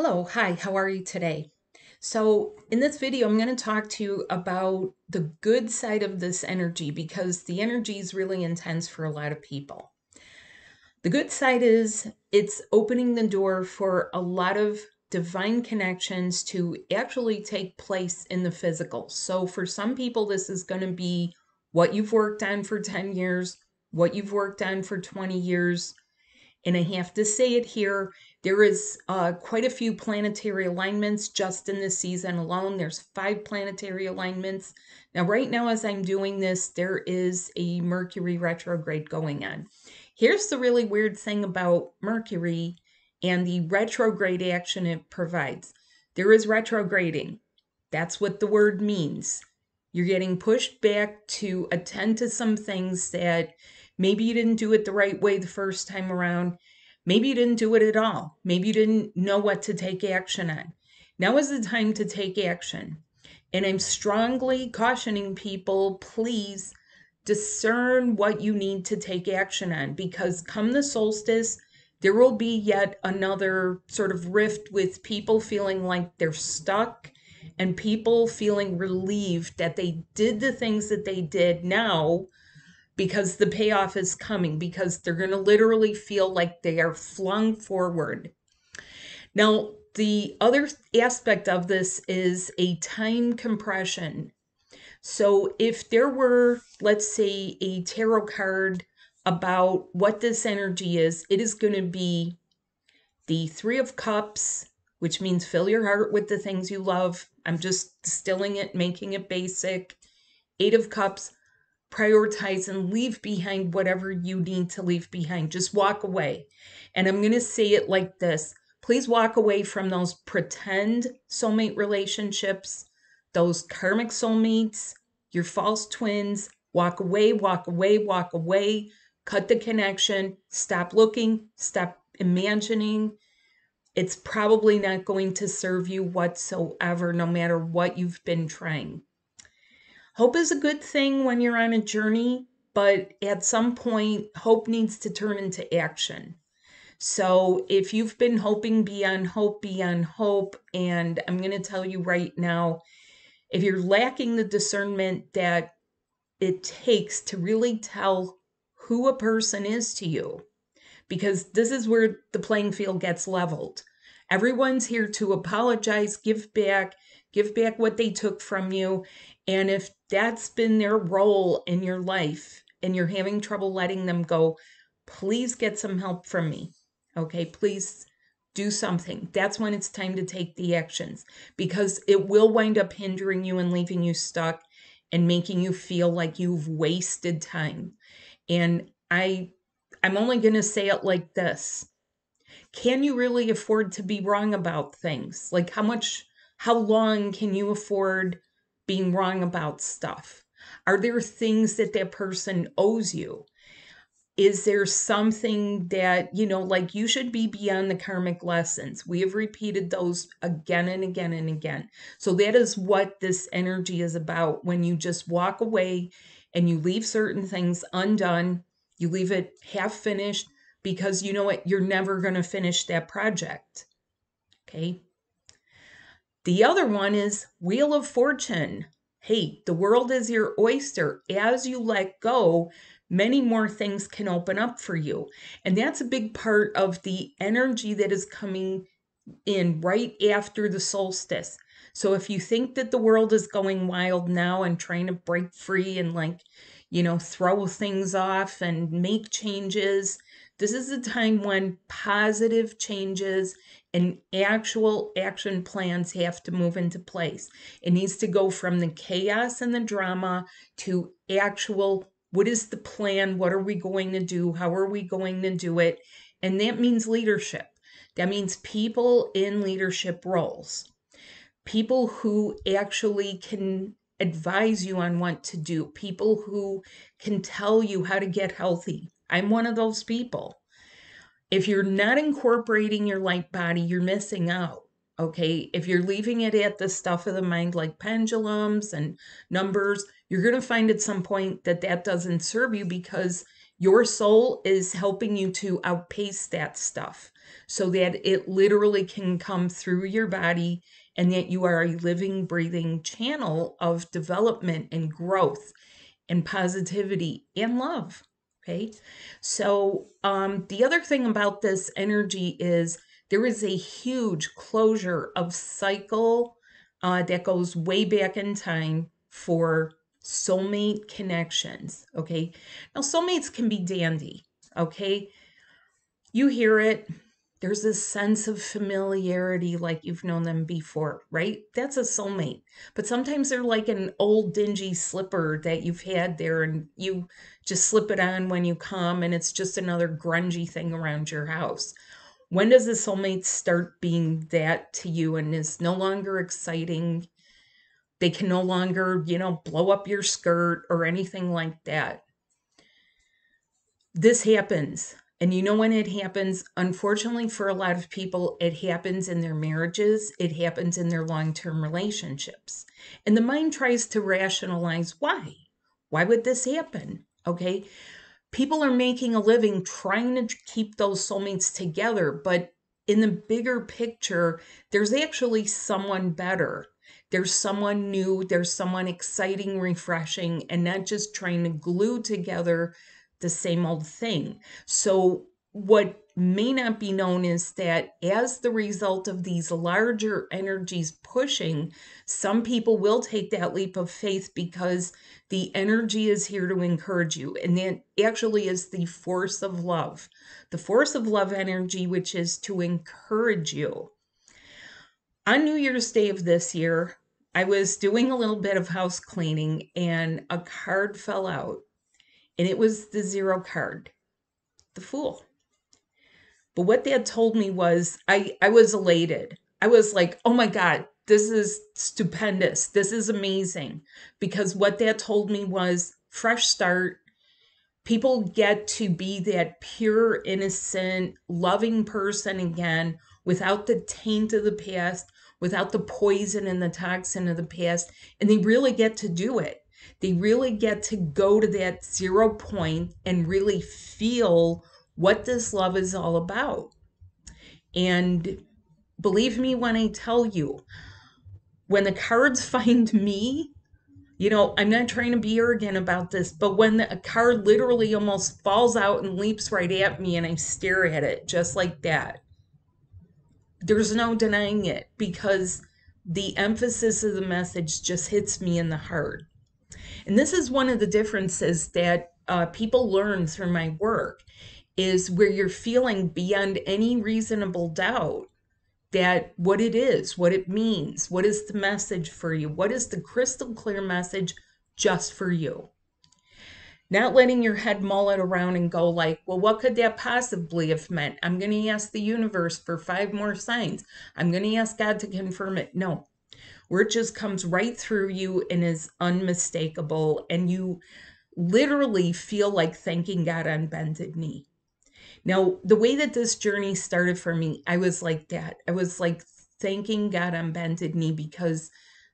Hello, hi, how are you today? So, in this video, I'm going to talk to you about the good side of this energy because the energy is really intense for a lot of people. The good side is it's opening the door for a lot of divine connections to actually take place in the physical. So, for some people, this is going to be what you've worked on for 10 years, what you've worked on for 20 years. And I have to say it here there is uh, quite a few planetary alignments just in this season alone. There's five planetary alignments. Now, right now, as I'm doing this, there is a Mercury retrograde going on. Here's the really weird thing about Mercury and the retrograde action it provides there is retrograding. That's what the word means. You're getting pushed back to attend to some things that maybe you didn't do it the right way the first time around. Maybe you didn't do it at all. Maybe you didn't know what to take action on. Now is the time to take action. And I'm strongly cautioning people please discern what you need to take action on because come the solstice, there will be yet another sort of rift with people feeling like they're stuck and people feeling relieved that they did the things that they did now because the payoff is coming, because they're going to literally feel like they are flung forward. Now, the other aspect of this is a time compression. So, if there were, let's say, a tarot card about what this energy is, it is going to be the Three of Cups, which means fill your heart with the things you love. I'm just distilling it, making it basic. Eight of Cups, prioritize and leave behind whatever you need to leave behind. Just walk away. And I'm going to say it like this please walk away from those pretend soulmate relationships, those karmic soulmates, your false twins. Walk away, walk away, walk away. Cut the connection. Stop looking, stop imagining. It's probably not going to serve you whatsoever, no matter what you've been trying. Hope is a good thing when you're on a journey, but at some point, hope needs to turn into action. So if you've been hoping beyond hope, beyond hope, and I'm going to tell you right now, if you're lacking the discernment that it takes to really tell who a person is to you, because this is where the playing field gets leveled. Everyone's here to apologize, give back, give back what they took from you. And if that's been their role in your life and you're having trouble letting them go, please get some help from me. Okay, please do something. That's when it's time to take the actions because it will wind up hindering you and leaving you stuck and making you feel like you've wasted time. And I I'm only going to say it like this. Can you really afford to be wrong about things? Like how much how long can you afford being wrong about stuff? Are there things that that person owes you? Is there something that, you know, like you should be beyond the karmic lessons? We have repeated those again and again and again. So that is what this energy is about when you just walk away and you leave certain things undone, you leave it half finished because you know what? You're never going to finish that project. Okay. The other one is Wheel of Fortune. Hey, the world is your oyster. As you let go, many more things can open up for you. And that's a big part of the energy that is coming in right after the solstice. So if you think that the world is going wild now and trying to break free and like, you know, throw things off and make changes, this is a time when positive changes and actual action plans have to move into place. It needs to go from the chaos and the drama to actual what is the plan? What are we going to do? How are we going to do it? And that means leadership. That means people in leadership roles, people who actually can advise you on what to do, people who can tell you how to get healthy. I'm one of those people. If you're not incorporating your light body, you're missing out. Okay. If you're leaving it at the stuff of the mind, like pendulums and numbers, you're going to find at some point that that doesn't serve you because your soul is helping you to outpace that stuff. so that it literally can come through your body and that you are a living, breathing channel of development and growth and positivity and love. Okay. So, um, the other thing about this energy is there is a huge closure of cycle uh, that goes way back in time for soulmate connections. Okay. Now, soulmates can be dandy. Okay. You hear it. There's this sense of familiarity like you've known them before, right? That's a soulmate. But sometimes they're like an old dingy slipper that you've had there and you just slip it on when you come and it's just another grungy thing around your house. When does a soulmate start being that to you and is no longer exciting? They can no longer, you know, blow up your skirt or anything like that. This happens. And you know when it happens? Unfortunately, for a lot of people, it happens in their marriages, it happens in their long term relationships. And the mind tries to rationalize why. Why would this happen? Okay. People are making a living trying to keep those soulmates together, but in the bigger picture, there's actually someone better. There's someone new, there's someone exciting, refreshing, and not just trying to glue together the same old thing. So, what may not be known is that as the result of these larger energies pushing, some people will take that leap of faith because the energy is here to encourage you. And that actually is the force of love. The force of love energy, which is to encourage you. On New Year's Day of this year, I was doing a little bit of house cleaning and a card fell out and it was the zero card, the fool. But what that told me was I, I was elated. I was like, oh my God, this is stupendous. This is amazing. Because what that told me was fresh start. People get to be that pure, innocent, loving person again without the taint of the past, without the poison and the toxin of the past. And they really get to do it. They really get to go to that zero point and really feel what this love is all about. And believe me when I tell you, when the cards find me, you know, I'm not trying to be arrogant about this, but when a card literally almost falls out and leaps right at me and I stare at it just like that, there's no denying it because the emphasis of the message just hits me in the heart. And this is one of the differences that uh, people learn through my work is where you're feeling beyond any reasonable doubt that what it is, what it means, what is the message for you, what is the crystal clear message just for you. Not letting your head mull it around and go like, well, what could that possibly have meant? I'm going to ask the universe for five more signs. I'm going to ask God to confirm it. No, where it just comes right through you and is unmistakable. And you literally feel like thanking God on bended knee. Now, the way that this journey started for me, I was like that. I was like thanking God on bended knee because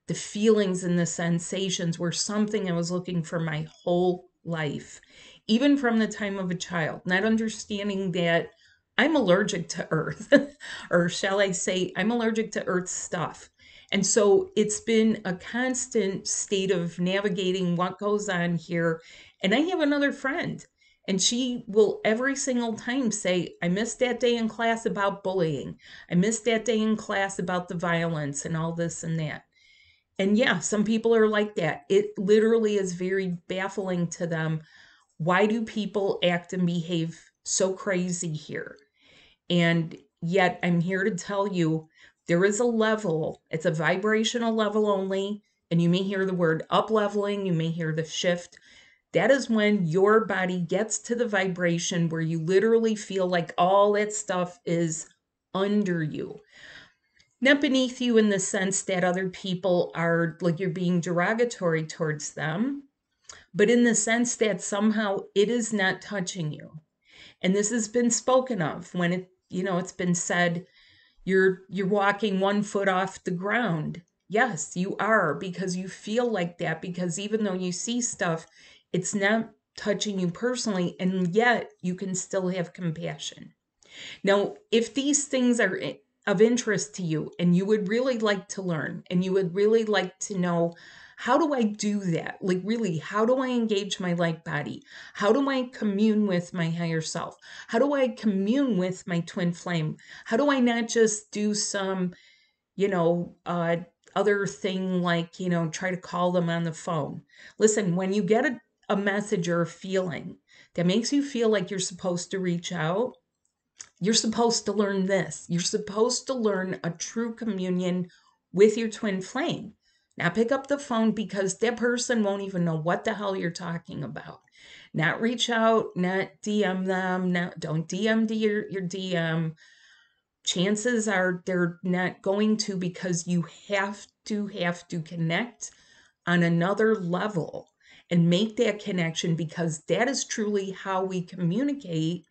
the feelings and the sensations were something I was looking for my whole life, even from the time of a child, not understanding that I'm allergic to earth, or shall I say, I'm allergic to earth stuff. And so it's been a constant state of navigating what goes on here. And I have another friend, and she will every single time say, I missed that day in class about bullying. I missed that day in class about the violence and all this and that. And yeah, some people are like that. It literally is very baffling to them. Why do people act and behave so crazy here? And yet, I'm here to tell you there is a level, it's a vibrational level only, and you may hear the word up leveling, you may hear the shift. That is when your body gets to the vibration where you literally feel like all that stuff is under you. Not beneath you in the sense that other people are like you're being derogatory towards them, but in the sense that somehow it is not touching you. And this has been spoken of when it, you know, it's been said you're you're walking one foot off the ground. Yes, you are because you feel like that because even though you see stuff, it's not touching you personally and yet you can still have compassion. Now, if these things are eh, of interest to you and you would really like to learn and you would really like to know how do I do that? Like, really, how do I engage my light body? How do I commune with my higher self? How do I commune with my twin flame? How do I not just do some, you know, uh, other thing like, you know, try to call them on the phone? Listen, when you get a, a message or a feeling that makes you feel like you're supposed to reach out, you're supposed to learn this. You're supposed to learn a true communion with your twin flame. Not pick up the phone because that person won't even know what the hell you're talking about. Not reach out, not DM them, not don't DM your, your DM. Chances are they're not going to because you have to have to connect on another level and make that connection because that is truly how we communicate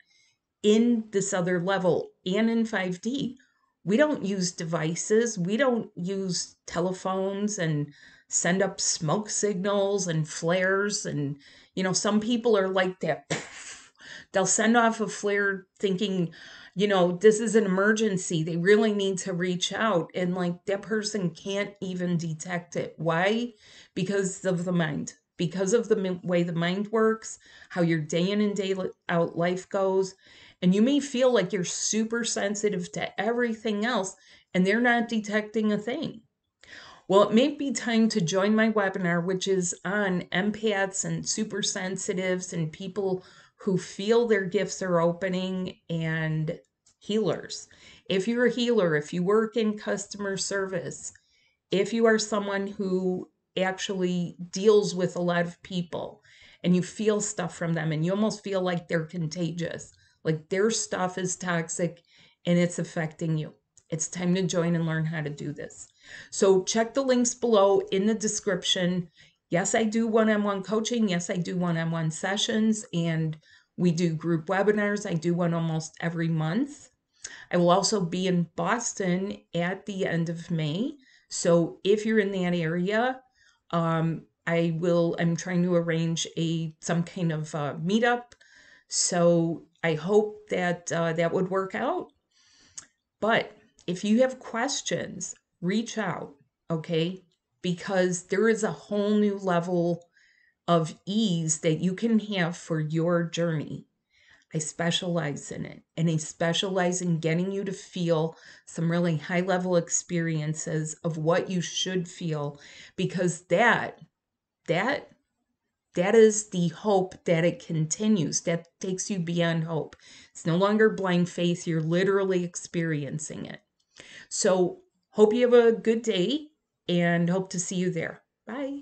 in this other level and in 5D. We don't use devices, we don't use telephones and send up smoke signals and flares. And, you know, some people are like that. They'll send off a flare thinking, you know, this is an emergency. They really need to reach out. And like that person can't even detect it. Why? Because of the mind because of the way the mind works, how your day in and day out life goes. And you may feel like you're super sensitive to everything else and they're not detecting a thing. Well, it may be time to join my webinar, which is on empaths and super sensitives and people who feel their gifts are opening and healers. If you're a healer, if you work in customer service, if you are someone who actually deals with a lot of people and you feel stuff from them and you almost feel like they're contagious, like their stuff is toxic and it's affecting you. It's time to join and learn how to do this. So check the links below in the description. Yes, I do one on one coaching. Yes, I do one on one sessions and we do group webinars. I do one almost every month. I will also be in Boston at the end of May. So if you're in that area, um, I will. I'm trying to arrange a some kind of uh, meetup, so I hope that uh, that would work out. But if you have questions, reach out, okay? Because there is a whole new level of ease that you can have for your journey. I specialize in it and I specialize in getting you to feel some really high level experiences of what you should feel because that that that is the hope that it continues that takes you beyond hope. It's no longer blind faith you're literally experiencing it. So hope you have a good day and hope to see you there. Bye